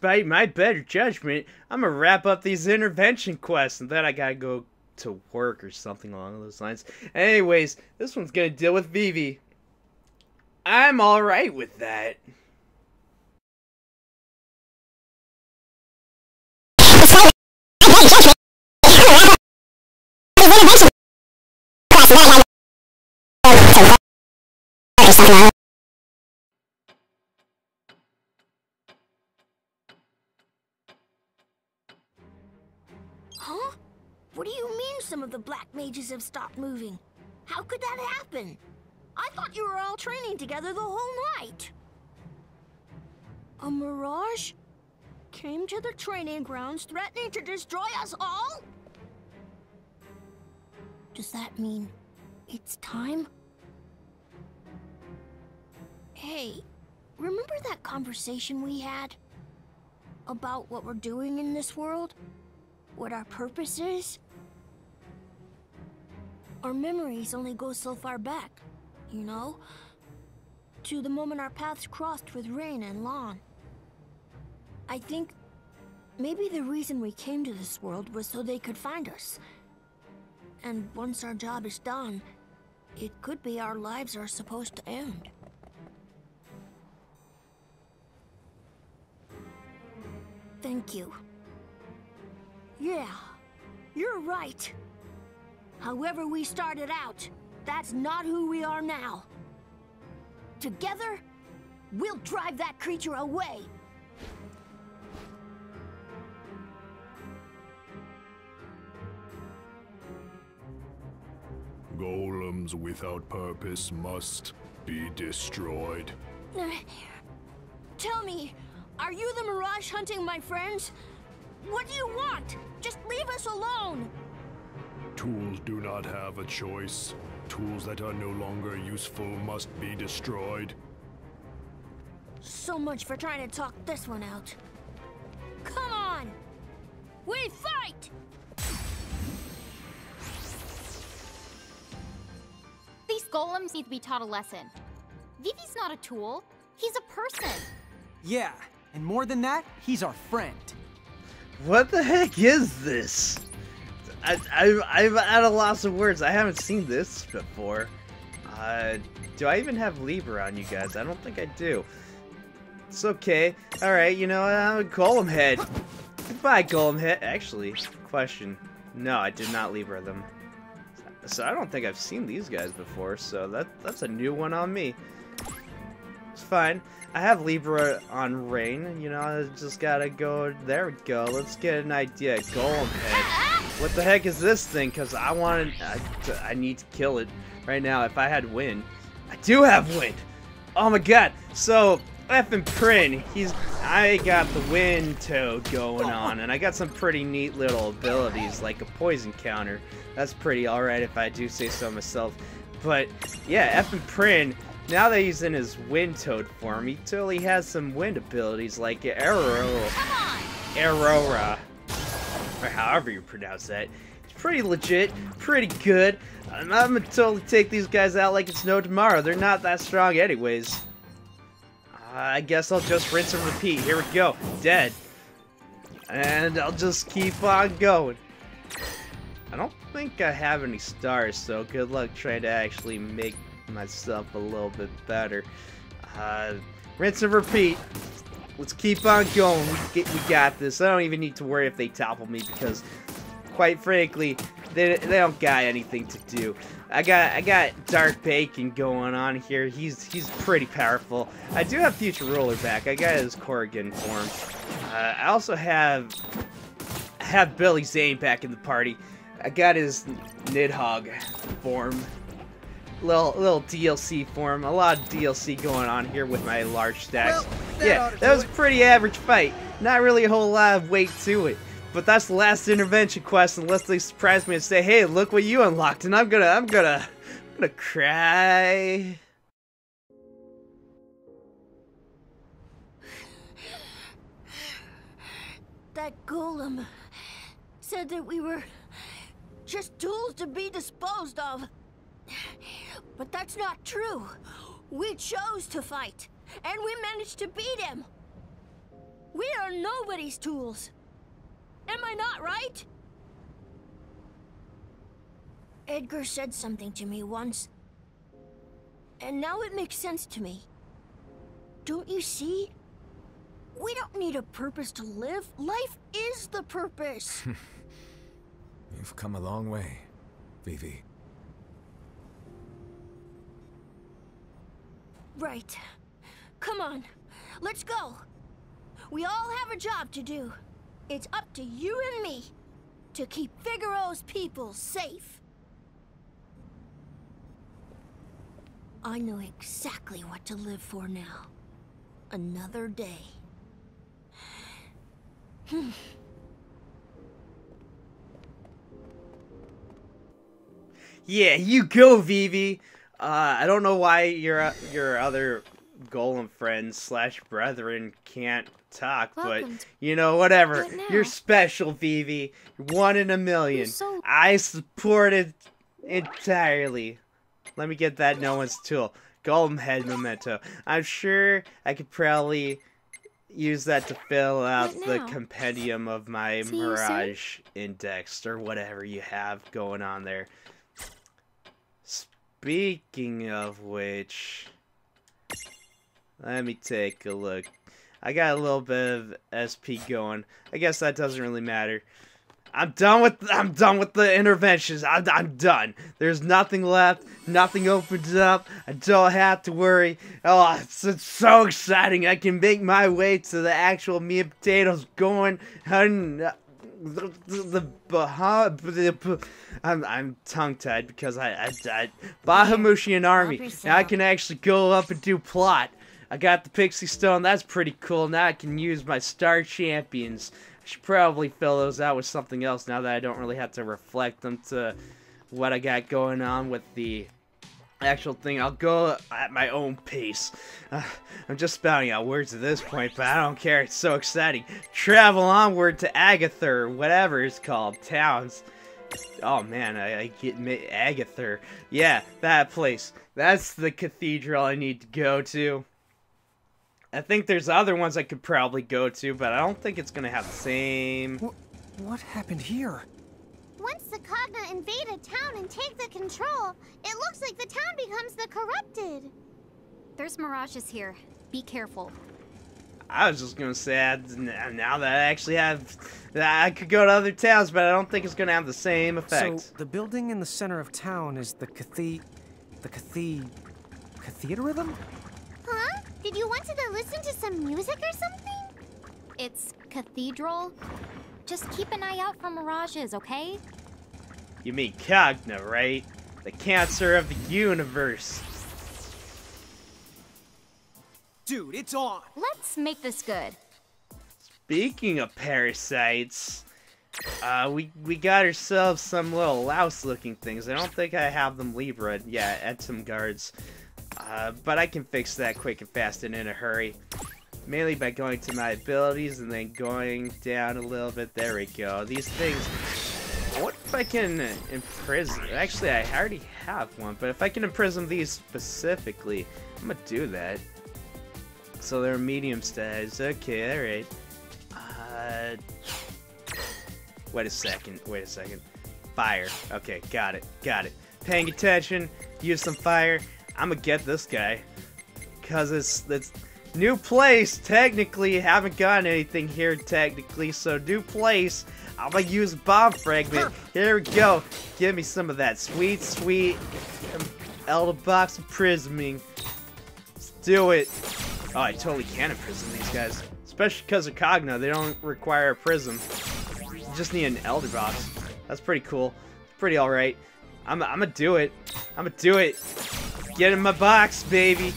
despite my better judgment, I'm gonna wrap up these intervention quests and then I gotta go to work or something along those lines. Anyways, this one's gonna deal with Vivi. I'm alright with that. Huh? What do you mean some of the black mages have stopped moving? How could that happen? I thought you were all training together the whole night. A mirage? Came to the training grounds threatening to destroy us all? Does that mean it's time? Hey, remember that conversation we had? About what we're doing in this world? What our purpose is? Our memories only go so far back, you know? To the moment our paths crossed with Reynn and Lann. I think maybe the reason we came to this world was so they could find us. And once our job is done, it could be our lives are supposed to end. Thank you. Yeah, you're right. However we started out, that's not who we are now. Together, we'll drive that creature away. Golems without purpose must be destroyed. Tell me, are you the Mirage hunting my friends? What do you want? Just leave us alone! Tools do not have a choice. Tools that are no longer useful must be destroyed. So much for trying to talk this one out. Come on! We fight! These golems need to be taught a lesson. Vivi's not a tool, he's a person. Yeah, and more than that, he's our friend. What the heck is this? I, I, I'm at a loss of words. I haven't seen this before. Uh, do I even have Libra on you guys? I don't think I do. It's okay. Alright, you know, I'm a Golem Head. Goodbye, Golem Head. Actually, question. No, I did not Libra them. So I don't think I've seen these guys before, so that that's a new one on me. It's fine. I have Libra on Reynn, you know, I just gotta go, there we go, let's get an idea, Golem Head. What the heck is this thing? Because I want to, I, I need to kill it right now. If I had wind, I do have wind. Oh my god. So, and Prin, he's, I got the wind toad going on, and I got some pretty neat little abilities, like a poison counter. That's pretty alright if I do say so myself. But, yeah, and Prin, now that he's in his wind toad form, he totally has some wind abilities like Aero, Aerora, or however you pronounce that. It's pretty legit, pretty good. I'm gonna totally take these guys out like it's no tomorrow. They're not that strong anyways. Uh, I guess I'll just rinse and repeat. Here we go. Dead. And I'll just keep on going. I don't think I have any stars, so good luck trying to actually make myself a little bit better. Uh, rinse and repeat. Let's keep on going. We, get, we got this. I don't even need to worry if they topple me because, quite frankly, they, they don't got anything to do. I got I got Dark Bacon going on here. He's he's pretty powerful. I do have Future Ruler back. I got his Corrigan form. Uh, I also have have Billy Zane back in the party. I got his Nidhogg form. Little little DLC for him. A lot of DLC going on here with my large stacks. Well, that yeah, that was a pretty average fight. Not really a whole lot of weight to it. But that's the last intervention quest unless they surprise me and say, hey, look what you unlocked, and I'm gonna I'm gonna I'm gonna cry. That golem said that we were just tools to be disposed of. But that's not true. We chose to fight, and we managed to beat him. We are nobody's tools. Am I not right? Edgar said something to me once. And now it makes sense to me. Don't you see? We don't need a purpose to live. Life is the purpose. You've come a long way, Vivi. Right. Come on. Let's go. We all have a job to do. It's up to you and me to keep Figaro's people safe. I know exactly what to live for now. Another day. Hmm. Yeah, you go, Vivi. Uh, I don't know why your your other golem friends slash brethren can't talk, Welcome but you know, whatever. You're special, Vivi. One in a million. so- I support it entirely. Let me get that no one's tool. Golem head memento. I'm sure I could probably use that to fill out the compendium of my See? Mirage index or whatever you have going on there. Speaking of which, let me take a look. I got a little bit of SP going. I guess that doesn't really matter. I'm done with I'm done with the interventions. I'm, I'm done. There's nothing left. Nothing opens up. I don't have to worry. Oh, it's, it's so exciting. I can make my way to the actual meat potatoes going. And, the the, Baha, I'm I'm tongue tied because I I, I Bahamutian army. Now I can actually go up and do plot. I got the Pixie Stone. That's pretty cool. Now I can use my Star Champions. I should probably fill those out with something else now that I don't really have to reflect them to what I got going on with the actual thing. I'll go at my own pace. Uh, I'm just spouting out words at this point, but I don't care. It's so exciting. Travel onward to Agathar, whatever it's called, towns. Oh man, I, I get Agathar. Yeah, that place. That's the cathedral I need to go to. I think there's other ones I could probably go to, but I don't think it's gonna have the same. Wh- what happened here? Once the Cogna invade a town and take the control, it looks like the town becomes the corrupted. There's mirages here. Be careful. I was just gonna say I, now that I actually have, that I could go to other towns, but I don't think it's gonna have the same effect. So the building in the center of town is the cathe, the cathe, cathedral? Huh? Did you want to go listen to some music or something? It's cathedral. Just keep an eye out for mirages, okay? You mean Cogna, right? The cancer of the universe. Dude, it's on. Let's make this good. Speaking of parasites, uh, we we got ourselves some little louse-looking things. I don't think I have them Libra yet at some guards, uh, but I can fix that quick and fast and in a hurry. Mainly by going to my abilities and then going down a little bit. There we go. These things. What if I can imprism? Actually, I already have one, but if I can imprism these specifically, I'm gonna do that. So they're medium size. Okay, alright. Uh, wait a second. Wait a second. Fire. Okay, got it. Got it. Paying attention. Use some fire. I'm gonna get this guy. Cause it's it's new place. Technically, haven't gotten anything here technically. So new place. I'm gonna use bomb fragment. Here we go. Give me some of that sweet, sweet Elder box of prisming. Let's do it. Oh, I totally can imprism these guys. Especially because of Cogna, they don't require a prism. You just need an Elder Box. That's pretty cool. Pretty alright. I'm, I'm gonna do it. I'm gonna do it. Get in my box, baby.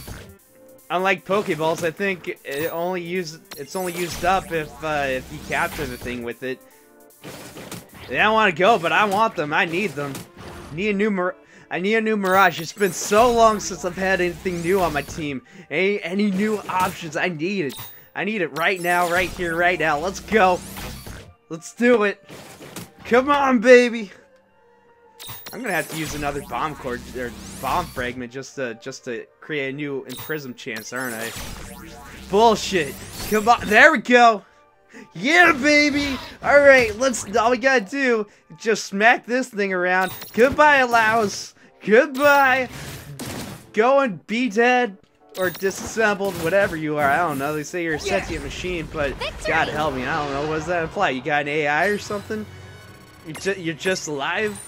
Unlike Pokeballs, I think it only use it's only used up if uh, if you capture the thing with it. They don't want to go, but I want them. I need them. Need a new Mir- uh, I need a new Mirage. It's been so long since I've had anything new on my team. Any any new options? I need it. I need it right now, right here, right now. Let's go. Let's do it. Come on, baby. I'm gonna have to use another bomb cord or bomb fragment just to just to create a new imprism chance, aren't I? Bullshit. Come on. There we go. Yeah, baby! Alright, let's, all we gotta do, just smack this thing around. Goodbye, Laos. Goodbye. Go and be dead or disassembled, whatever you are. I don't know. They say you're a sentient machine, but God help me, I don't know. What does that imply? You got an AI or something? You're, ju you're just alive?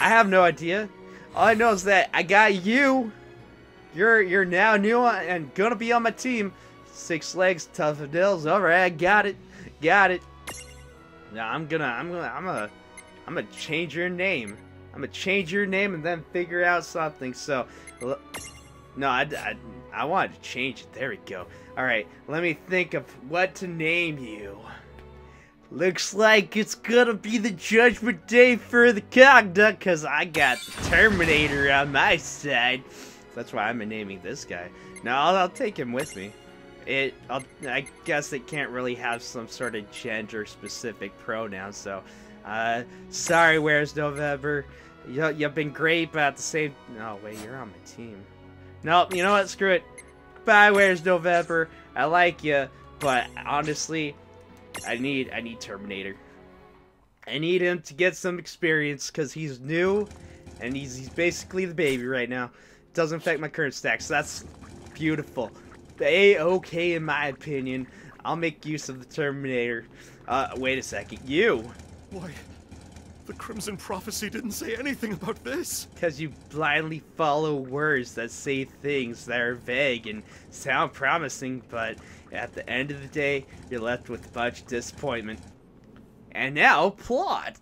I have no idea. All I know is that I got you. You're you're now new uh, and gonna be on my team. Six legs, tough dills. All right, I got it, got it. Now I'm gonna I'm gonna I'm gonna I'm gonna change your name. I'm gonna change your name and then figure out something. So, no, I, I, I wanted to change it. There we go. All right, let me think of what to name you. Looks like it's gonna be the Judgment Day for the Cogna, cause I got the Terminator on my side. That's why I'm naming this guy. Now I'll, I'll take him with me. It, I'll, I guess it can't really have some sort of gender-specific pronoun, so, uh, sorry, where's November? You, you've been great, but at the same, no, wait, you're on my team. Nope, you know what, screw it. Bye, where's November? I like you, but honestly, I need I need Terminator. I need him to get some experience because he's new and he's he's basically the baby right now. Doesn't affect my current stacks. So that's beautiful. A okay in my opinion. I'll make use of the Terminator. Uh, wait a second. You. Why? The Crimson Prophecy didn't say anything about this. Because you blindly follow words that say things that are vague and sound promising, but at the end of the day, you're left with much disappointment. And now, plot!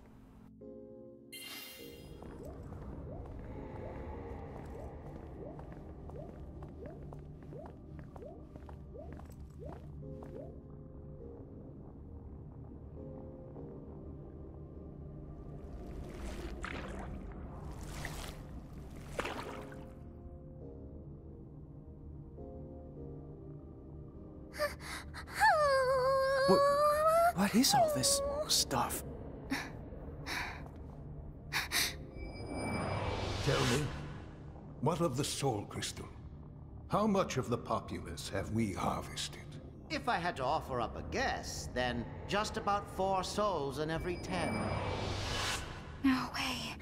What is all this stuff? Tell me, what of the Soul Crystal? How much of the populace have we harvested? If I had to offer up a guess, then just about four souls in every ten. No way.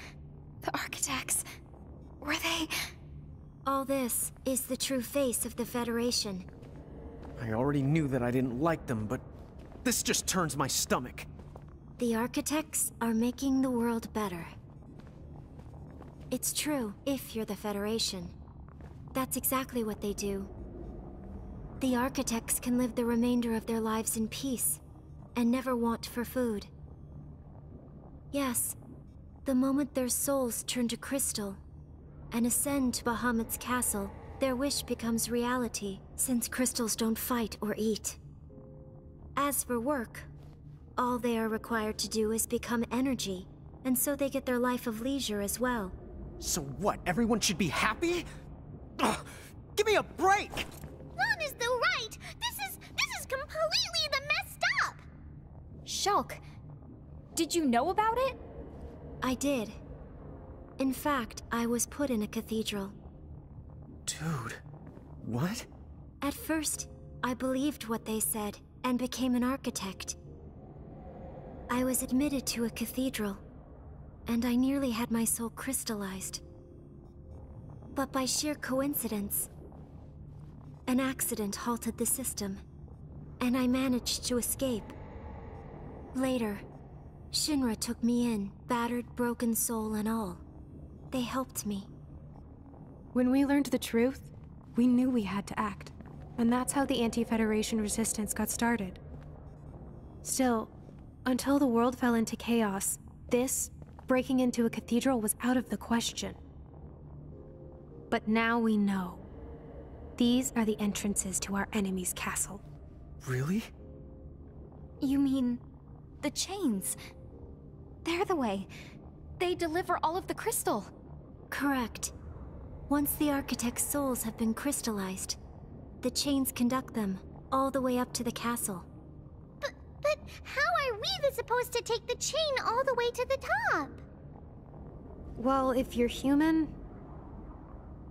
The architects. Were they. All this is the true face of the Federation. I already knew that I didn't like them, but this just turns my stomach. The architects are making the world better. It's true, if you're the Federation. That's exactly what they do. The architects can live the remainder of their lives in peace, and never want for food. Yes, the moment their souls turn to crystal, and ascend to Bahamut's castle, their wish becomes reality, since crystals don't fight or eat. As for work, all they are required to do is become energy, and so they get their life of leisure as well. So what, everyone should be happy? Ugh, give me a break! Lann is the right! This is this is completely the messed up! Shulk, did you know about it? I did. In fact, I was put in a cathedral. Dude, what? At first, I believed what they said and became an architect. I was admitted to a cathedral, and I nearly had my soul crystallized. But by sheer coincidence, an accident halted the system, and I managed to escape. Later, Shinra took me in, battered, broken soul and all. They helped me. When we learned the truth, we knew we had to act. And that's how the Anti-Federation resistance got started. Still, until the world fell into chaos, this, breaking into a cathedral, was out of the question. But now we know. These are the entrances to our enemy's castle. Really? You mean. the chains? They're the way. They deliver all of the crystal. Correct. Once the architect's souls have been crystallized, the chains conduct them all the way up to the castle. But, but how are we supposed to take the chain all the way to the top? Well, if you're human,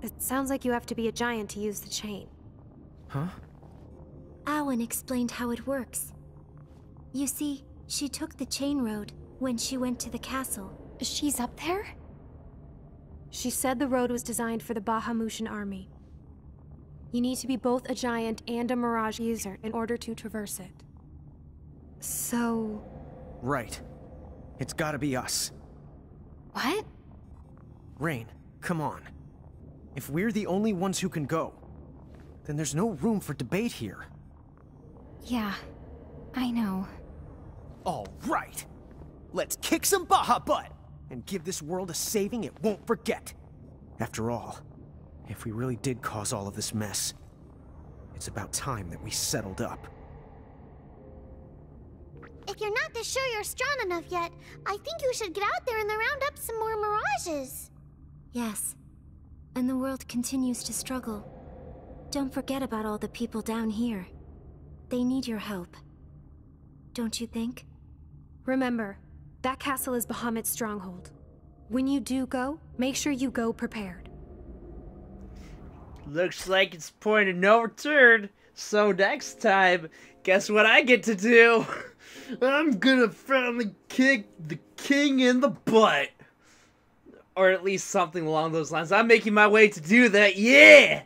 it sounds like you have to be a giant to use the chain. Huh? Awen explained how it works. You see, she took the chain road when she went to the castle. She's up there? She said the road was designed for the Bahamutian army. You need to be both a giant and a Mirage user in order to traverse it. So... Right. It's gotta be us. What? Reynn, come on. If we're the only ones who can go, then there's no room for debate here. Yeah, I know. All right. Let's kick some Baja butt and give this world a saving it won't forget. After all, if we really did cause all of this mess, it's about time that we settled up. If you're not this sure you're strong enough yet, I think you should get out there and round up some more mirages. Yes. And the world continues to struggle. Don't forget about all the people down here. They need your help. Don't you think? Remember, that castle is Bahamut's stronghold. When you do go, make sure you go prepared. Looks like it's point of no return. So next time, guess what I get to do? I'm gonna finally kick the king in the butt. Or at least something along those lines. I'm making my way to do that, yeah!